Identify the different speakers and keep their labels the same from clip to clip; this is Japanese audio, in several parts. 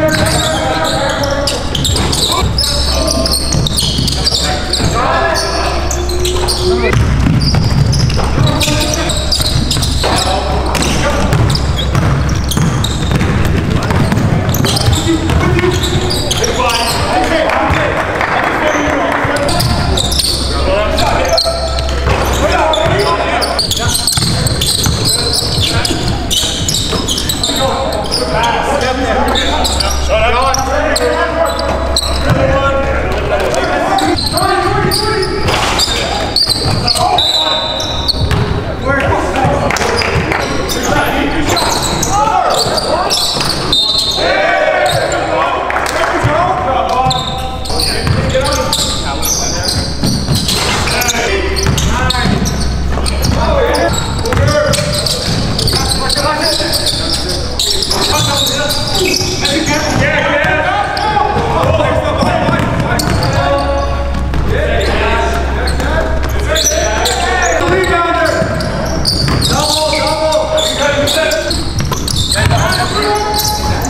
Speaker 1: ます。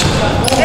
Speaker 1: Thank you.